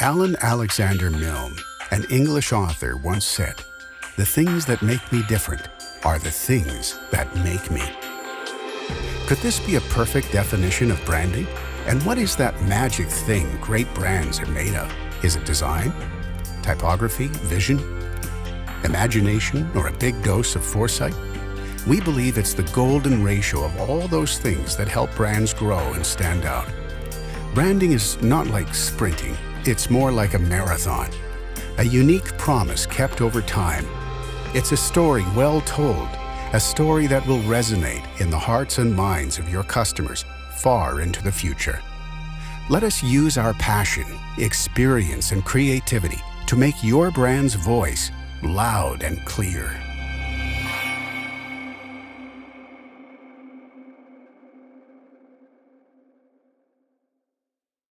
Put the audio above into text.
Alan Alexander Milne, an English author, once said, The things that make me different are the things that make me. Could this be a perfect definition of branding? And what is that magic thing great brands are made of? Is it design, typography, vision, imagination, or a big dose of foresight? We believe it's the golden ratio of all those things that help brands grow and stand out. Branding is not like sprinting, it's more like a marathon. A unique promise kept over time. It's a story well told, a story that will resonate in the hearts and minds of your customers far into the future. Let us use our passion, experience, and creativity to make your brand's voice loud and clear.